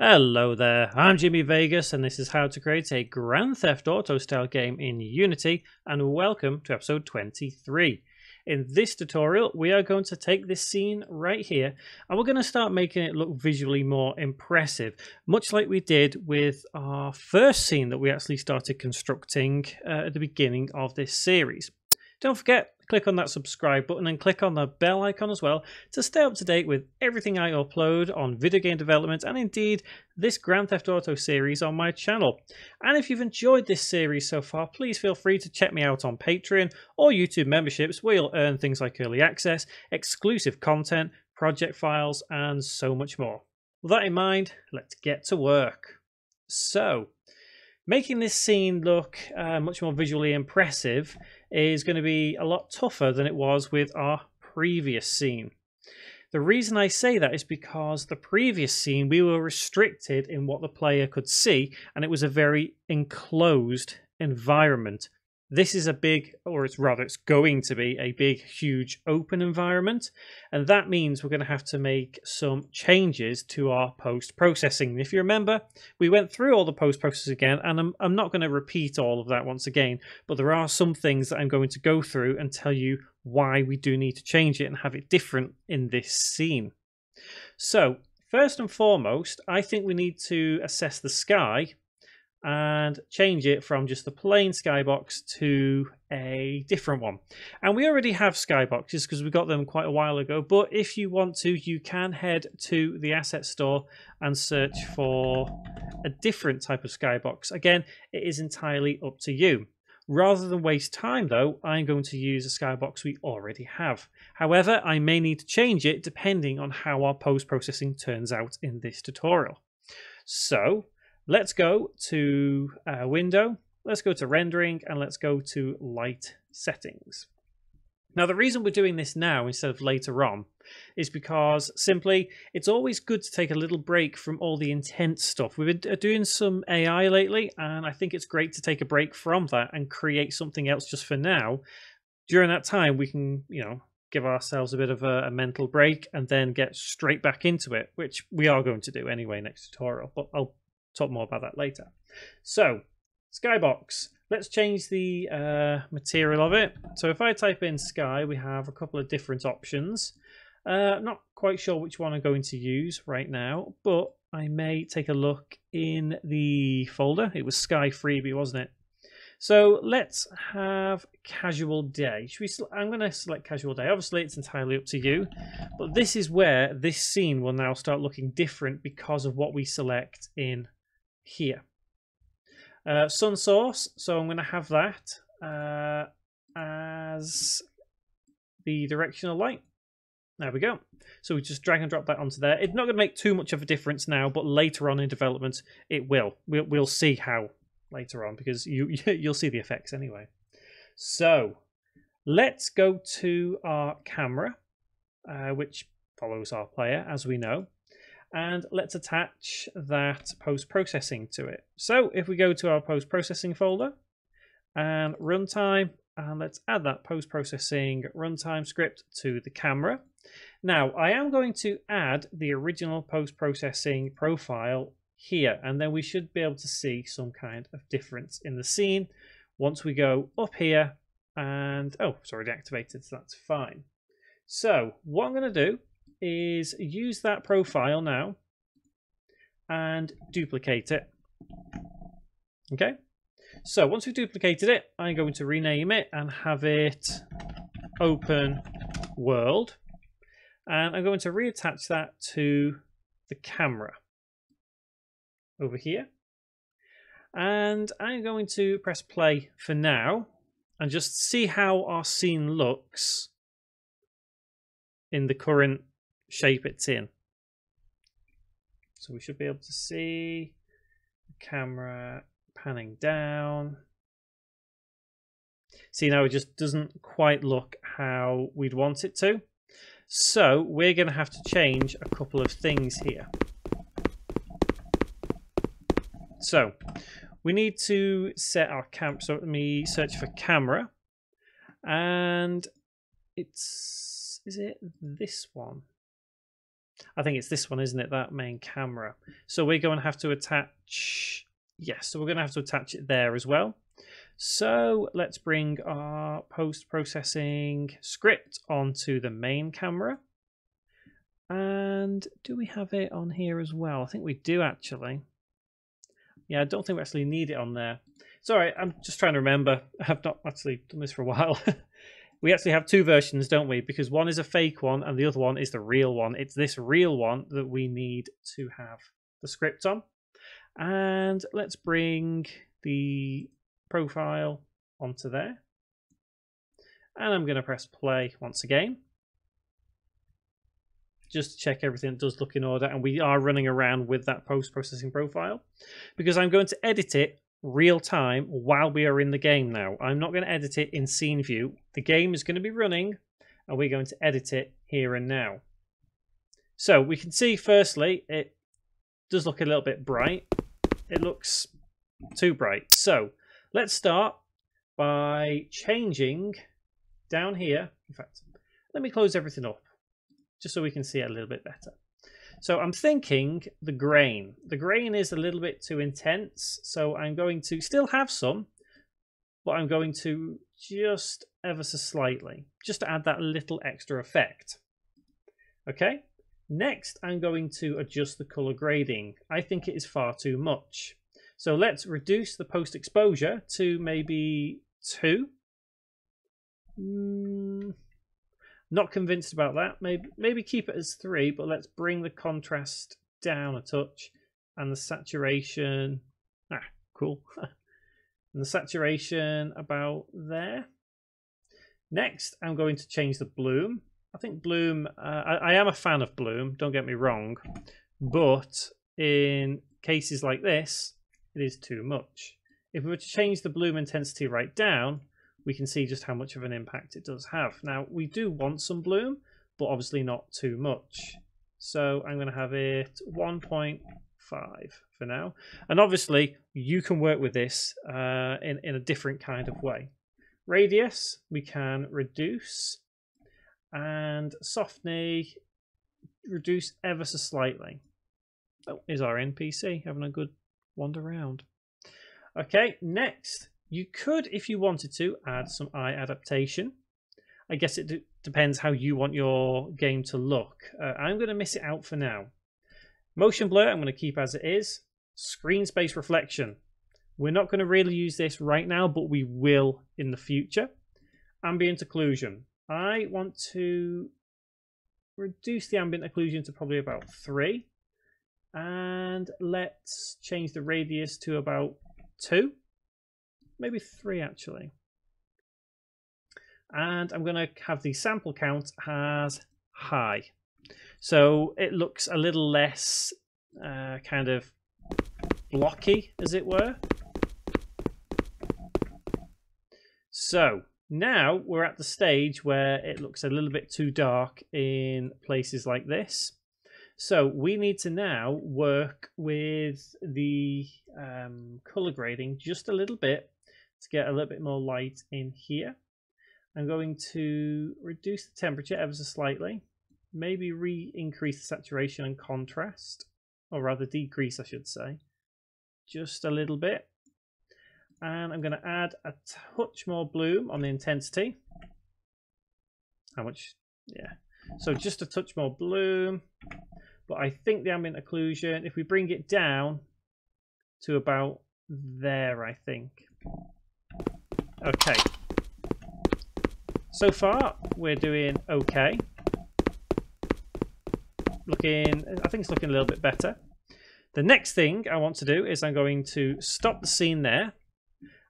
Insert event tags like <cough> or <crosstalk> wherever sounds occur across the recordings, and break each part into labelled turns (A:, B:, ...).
A: Hello there, I'm Jimmy Vegas and this is how to create a Grand Theft Auto style game in Unity and welcome to episode 23. In this tutorial we are going to take this scene right here and we're going to start making it look visually more impressive much like we did with our first scene that we actually started constructing uh, at the beginning of this series. Don't forget click on that subscribe button and click on the bell icon as well to stay up to date with everything I upload on video game development and indeed this Grand Theft Auto series on my channel. And if you've enjoyed this series so far, please feel free to check me out on Patreon or YouTube memberships where you'll earn things like early access, exclusive content, project files, and so much more. With that in mind, let's get to work. So, making this scene look uh, much more visually impressive is going to be a lot tougher than it was with our previous scene. The reason I say that is because the previous scene we were restricted in what the player could see, and it was a very enclosed environment. This is a big, or it's rather, it's going to be a big, huge open environment. And that means we're going to have to make some changes to our post processing. If you remember, we went through all the post processing again, and I'm, I'm not going to repeat all of that once again, but there are some things that I'm going to go through and tell you why we do need to change it and have it different in this scene. So, first and foremost, I think we need to assess the sky and change it from just the plain skybox to a different one. And we already have skyboxes because we got them quite a while ago, but if you want to, you can head to the asset store and search for a different type of skybox. Again, it is entirely up to you. Rather than waste time though, I'm going to use a skybox we already have. However, I may need to change it depending on how our post-processing turns out in this tutorial. So Let's go to uh, window, let's go to rendering, and let's go to light settings. Now, the reason we're doing this now instead of later on is because simply it's always good to take a little break from all the intense stuff. We've been uh, doing some AI lately, and I think it's great to take a break from that and create something else just for now. During that time, we can, you know, give ourselves a bit of a, a mental break and then get straight back into it, which we are going to do anyway next tutorial. But I'll talk more about that later. So, Skybox. Let's change the uh, material of it. So if I type in sky, we have a couple of different options. Uh, not quite sure which one I'm going to use right now, but I may take a look in the folder. It was Sky Freebie, wasn't it? So let's have casual day. Should we? I'm going to select casual day. Obviously, it's entirely up to you, but this is where this scene will now start looking different because of what we select in here. Uh, sun source, so I'm going to have that uh, as the directional light. There we go. So we just drag and drop that onto there. It's not going to make too much of a difference now, but later on in development, it will. We'll, we'll see how later on because you <laughs> you'll see the effects anyway. So let's go to our camera, uh, which follows our player, as we know and let's attach that post-processing to it. So if we go to our post-processing folder and runtime, and let's add that post-processing runtime script to the camera. Now, I am going to add the original post-processing profile here, and then we should be able to see some kind of difference in the scene once we go up here and, oh, sorry, deactivated, so that's fine. So what I'm going to do is use that profile now and duplicate it. Okay, so once we've duplicated it, I'm going to rename it and have it open world. And I'm going to reattach that to the camera over here. And I'm going to press play for now and just see how our scene looks in the current shape it's in. So we should be able to see the camera panning down. See now it just doesn't quite look how we'd want it to. So we're going to have to change a couple of things here. So we need to set our camp. So let me search for camera. And it's, is it this one? I think it's this one, isn't it? That main camera. So we're going to have to attach, yes, so we're going to have to attach it there as well. So let's bring our post-processing script onto the main camera. And do we have it on here as well? I think we do actually. Yeah, I don't think we actually need it on there. Sorry, I'm just trying to remember. <laughs> I've not actually done this for a while. <laughs> we actually have two versions, don't we? Because one is a fake one and the other one is the real one. It's this real one that we need to have the script on. And let's bring the profile onto there. And I'm going to press play once again. Just to check everything does look in order. And we are running around with that post-processing profile. Because I'm going to edit it real time while we are in the game now. I'm not going to edit it in scene view. The game is going to be running and we're going to edit it here and now. So we can see firstly it does look a little bit bright. It looks too bright. So let's start by changing down here. In fact, let me close everything up just so we can see it a little bit better. So I'm thinking the grain. The grain is a little bit too intense, so I'm going to still have some, but I'm going to just ever so slightly, just to add that little extra effect. Okay, next I'm going to adjust the color grading. I think it is far too much. So let's reduce the post exposure to maybe two. Mm, not convinced about that. Maybe maybe keep it as three, but let's bring the contrast down a touch and the saturation. Ah, cool. <laughs> and the saturation about there. Next, I'm going to change the bloom. I think bloom. Uh, I, I am a fan of bloom. Don't get me wrong, but in cases like this, it is too much. If we were to change the bloom intensity right down, we can see just how much of an impact it does have. Now, we do want some bloom, but obviously not too much. So I'm going to have it 1.5 for now. And obviously, you can work with this uh, in, in a different kind of way. Radius, we can reduce. And soft knee, reduce ever so slightly. Oh, is our NPC having a good wander around. Okay, next you could, if you wanted to, add some eye adaptation. I guess it depends how you want your game to look. Uh, I'm going to miss it out for now. Motion blur, I'm going to keep as it is. Screen space reflection. We're not going to really use this right now, but we will in the future. Ambient occlusion. I want to reduce the ambient occlusion to probably about 3. And let's change the radius to about 2 maybe three actually. And I'm going to have the sample count as high. So it looks a little less uh, kind of blocky, as it were. So now we're at the stage where it looks a little bit too dark in places like this. So we need to now work with the um, color grading just a little bit to get a little bit more light in here. I'm going to reduce the temperature ever so slightly, maybe re-increase the saturation and contrast, or rather decrease I should say, just a little bit. And I'm going to add a touch more bloom on the intensity. How much? Yeah. So just a touch more bloom. But I think the ambient occlusion, if we bring it down to about there, I think. Okay. So far, we're doing okay. Looking, I think it's looking a little bit better. The next thing I want to do is I'm going to stop the scene there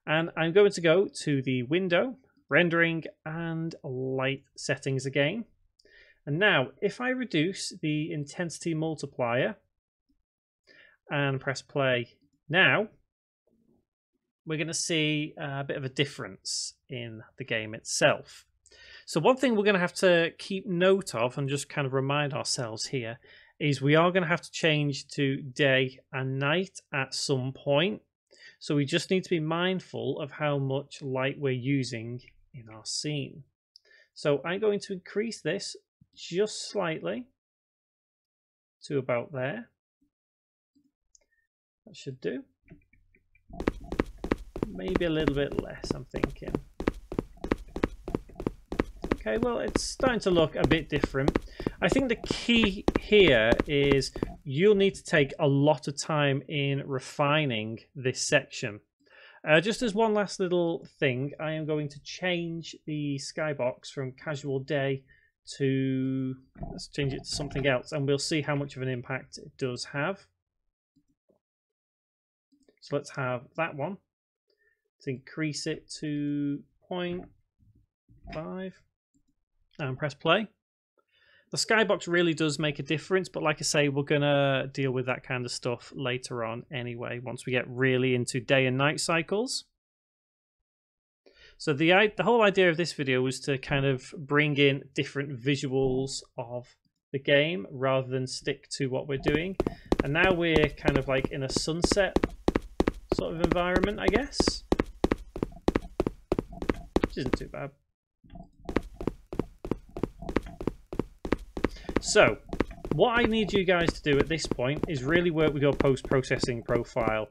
A: and I'm going to go to the window, rendering and light settings again. And now if I reduce the intensity multiplier and press play now, we're going to see uh, a bit of a difference in the game itself. So one thing we're going to have to keep note of and just kind of remind ourselves here is we are going to have to change to day and night at some point. So we just need to be mindful of how much light we're using in our scene. So I'm going to increase this just slightly. to about there. That should do. Maybe a little bit less, I'm thinking. Okay, well, it's starting to look a bit different. I think the key here is you'll need to take a lot of time in refining this section. Uh, just as one last little thing, I am going to change the skybox from casual day to, let's change it to something else, and we'll see how much of an impact it does have. So let's have that one. Let's increase it to 0.5 and press play. The skybox really does make a difference, but like I say, we're going to deal with that kind of stuff later on anyway, once we get really into day and night cycles. So the the whole idea of this video was to kind of bring in different visuals of the game rather than stick to what we're doing. And now we're kind of like in a sunset sort of environment, I guess. Which isn't too bad. So, what I need you guys to do at this point is really work with your post-processing profile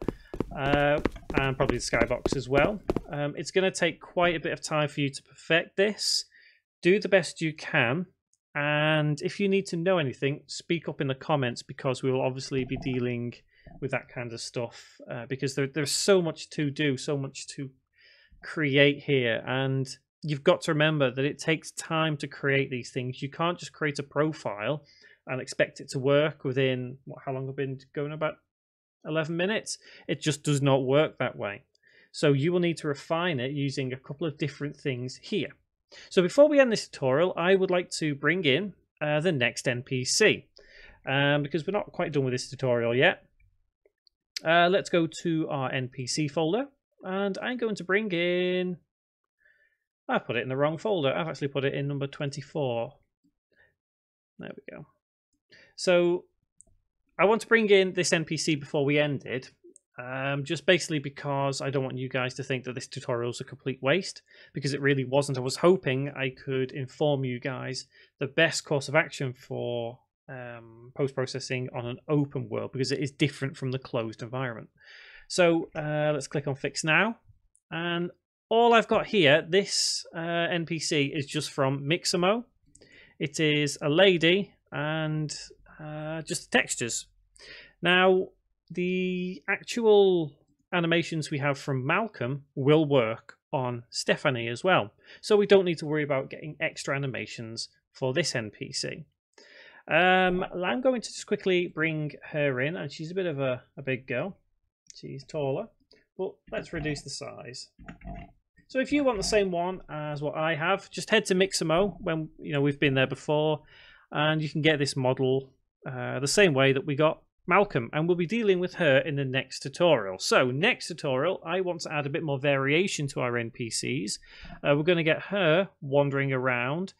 A: uh, and probably the skybox as well. Um, it's going to take quite a bit of time for you to perfect this. Do the best you can. And if you need to know anything, speak up in the comments because we will obviously be dealing with that kind of stuff uh, because there, there's so much to do, so much to create here. And you've got to remember that it takes time to create these things. You can't just create a profile and expect it to work within what, how long I've been going about 11 minutes. It just does not work that way. So you will need to refine it using a couple of different things here. So before we end this tutorial, I would like to bring in uh, the next NPC. Um, because we're not quite done with this tutorial yet. Uh, let's go to our NPC folder. And I'm going to bring in... I've put it in the wrong folder. I've actually put it in number 24. There we go. So I want to bring in this NPC before we end it, um, just basically because I don't want you guys to think that this tutorial is a complete waste, because it really wasn't. I was hoping I could inform you guys the best course of action for um, post-processing on an open world, because it is different from the closed environment. So uh, let's click on Fix Now, and all I've got here, this uh, NPC is just from Mixamo. It is a lady and uh, just the textures. Now, the actual animations we have from Malcolm will work on Stephanie as well. So we don't need to worry about getting extra animations for this NPC. Um, I'm going to just quickly bring her in, and she's a bit of a, a big girl. She's taller, but let's reduce the size. So if you want the same one as what I have, just head to Mixamo when you know we've been there before, and you can get this model uh, the same way that we got Malcolm, and we'll be dealing with her in the next tutorial. So, next tutorial, I want to add a bit more variation to our NPCs. Uh, we're going to get her wandering around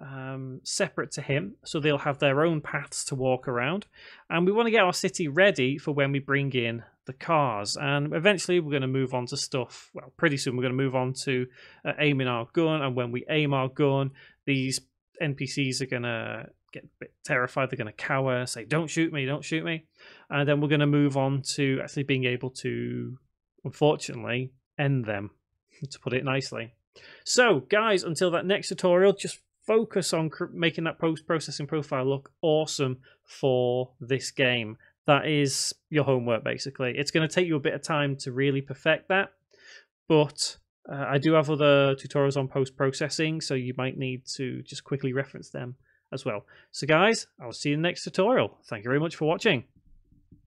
A: um, separate to him, so they'll have their own paths to walk around. And we want to get our city ready for when we bring in the cars. And eventually, we're going to move on to stuff. Well, pretty soon, we're going to move on to uh, aiming our gun. And when we aim our gun, these NPCs are going to get a bit terrified. They're going to cower, say, Don't shoot me, don't shoot me. And then we're going to move on to actually being able to, unfortunately, end them, to put it nicely. So, guys, until that next tutorial, just focus on making that post processing profile look awesome for this game. That is your homework, basically. It's going to take you a bit of time to really perfect that, but uh, I do have other tutorials on post processing, so you might need to just quickly reference them as well. So, guys, I'll see you in the next tutorial. Thank you very much for watching.